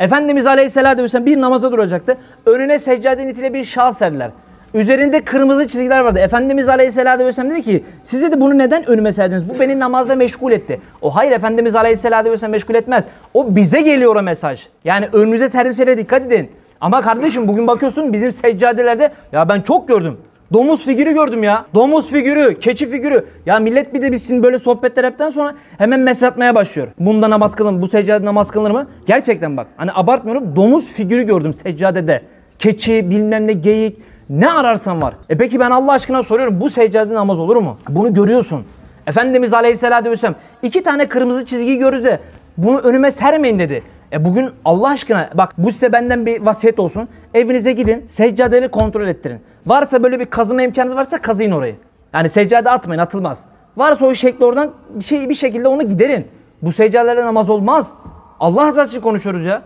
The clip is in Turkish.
Efendimiz Aleyhisselatü Vesselam bir namaza duracaktı. Önüne seccadenin itiyle bir şal serdiler. Üzerinde kırmızı çizgiler vardı. Efendimiz Aleyhisselatü Vesselam dedi ki siz dedi bunu neden önüme serdiniz? Bu beni namazla meşgul etti. O hayır Efendimiz Aleyhisselatü Vesselam meşgul etmez. O bize geliyor o mesaj. Yani önünüze serdiğiniz dikkat edin. Ama kardeşim bugün bakıyorsun bizim seccadelerde ya ben çok gördüm. Domuz figürü gördüm ya. Domuz figürü, keçi figürü. Ya millet bir de biz şimdi böyle sohbetler hepten sonra hemen mesaj atmaya başlıyor. Bunda namaz kılın, bu seccade namaz kılınır mı? Gerçekten bak. Hani abartmıyorum. Domuz figürü gördüm seccadede. Keçi, bilmem ne, geyik. Ne ararsan var. E peki ben Allah aşkına soruyorum. Bu seccade namaz olur mu? Bunu görüyorsun. Efendimiz Aleyhisselatü Vesselam iki tane kırmızı çizgi gördü de bunu önüme sermeyin dedi. E bugün Allah aşkına bak bu size benden bir vasiyet olsun. Evinize gidin seccadeleri kontrol ettirin. Varsa böyle bir kazıma imkanınız varsa kazıyın orayı. Yani seccade atmayın atılmaz. Varsa o şekli oradan bir şey bir şekilde onu giderin. Bu seccadelerde namaz olmaz. Allah rızası için konuşuyoruz ya.